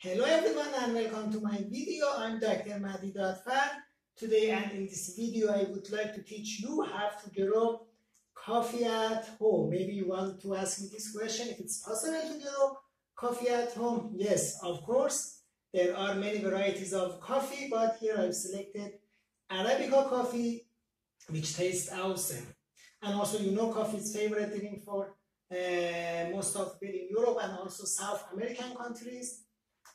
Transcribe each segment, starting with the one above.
Hello everyone and welcome to my video. I'm Dr. Mahdi Dadfar. Today and in this video I would like to teach you how to grow coffee at home. Maybe you want to ask me this question if it's possible to grow coffee at home. Yes, of course. There are many varieties of coffee but here I've selected Arabica coffee which tastes awesome. And also you know coffee is favorite drink for uh, most of people in Europe and also South American countries.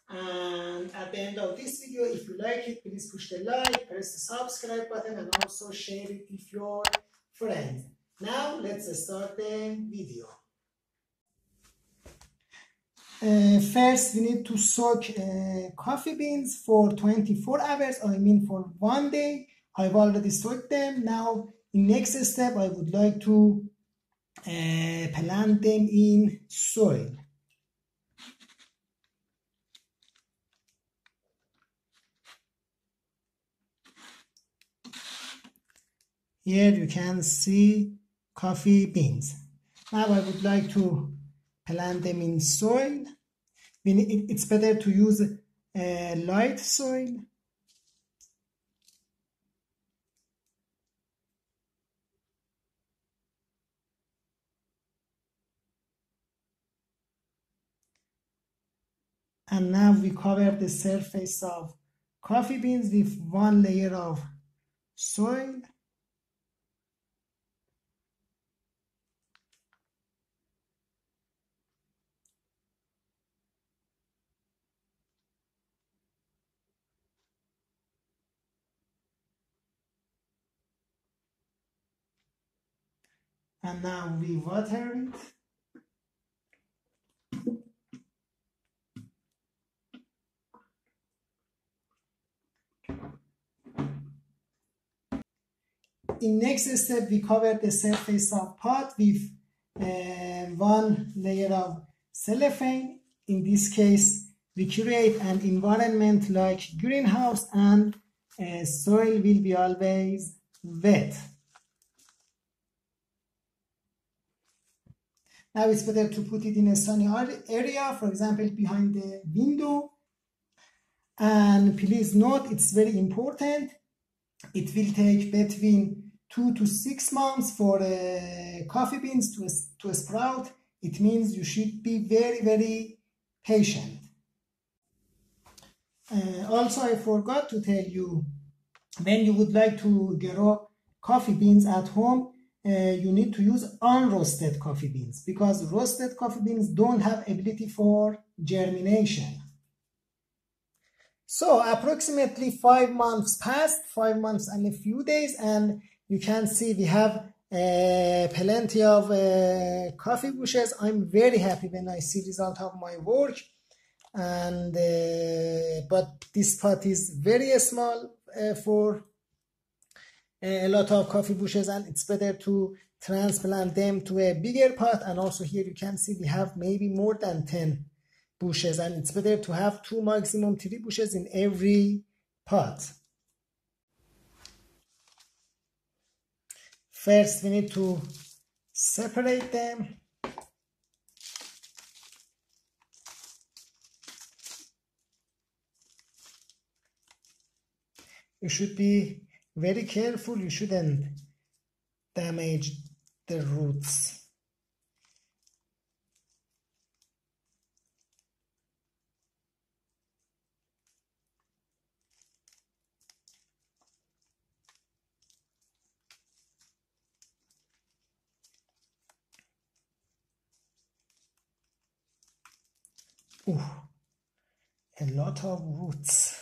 And at the end of this video, if you like it, please push the like, press the subscribe button, and also share it with your friends. Now, let's start the video. Uh, first, we need to soak uh, coffee beans for 24 hours, I mean for one day. I've already soaked them. Now, in next step, I would like to uh, plant them in soil. Here you can see coffee beans. Now I would like to plant them in soil. It's better to use a light soil. And now we cover the surface of coffee beans with one layer of soil. And now we water it. In next step we cover the surface of pot with uh, one layer of cellophane. In this case we create an environment like greenhouse and uh, soil will be always wet Now it's better to put it in a sunny area, for example, behind the window. And please note, it's very important. It will take between two to six months for uh, coffee beans to, to sprout. It means you should be very, very patient. Uh, also, I forgot to tell you, when you would like to grow coffee beans at home, you need to use unroasted coffee beans because roasted coffee beans don't have ability for germination. So approximately five months passed, five months and a few days, and you can see we have uh, plenty of uh, coffee bushes. I'm very happy when I see result of my work. And uh, but this pot is very small uh, for Eh, a lot of coffee bushes and it's better to transplant them to a bigger pot and also here you can see we have maybe more than 10 bushes and it's better to have two maximum three bushes in every pot first we need to separate them. You should be very careful you shouldn't damage the roots Ooh, a lot of roots.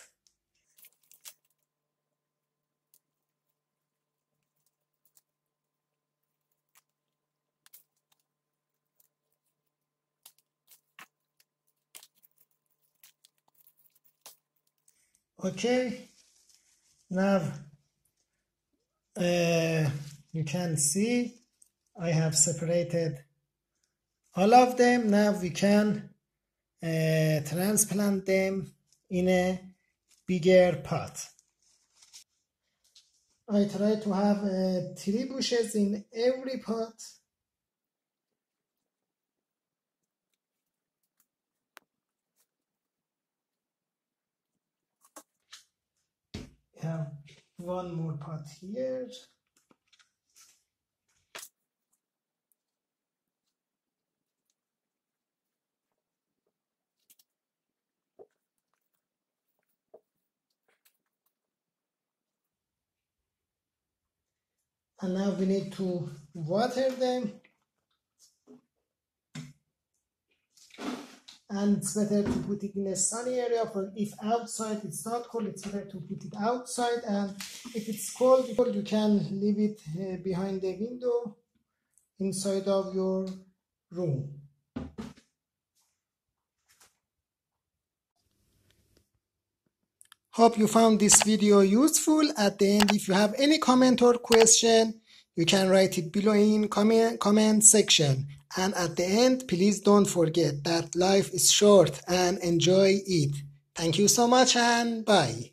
Okay now uh, you can see I have separated all of them now we can uh, transplant them in a bigger pot I try to have uh, three bushes in every pot one more pot here. And now we need to water them and it's better to put it in a sunny area but if outside it's not cold it's better to put it outside and if it's cold you can leave it uh, behind the window inside of your room Hope you found this video useful. At the end, if you have any comment or question, you can write it below in comment, comment section. And at the end, please don't forget that life is short and enjoy it. Thank you so much and bye.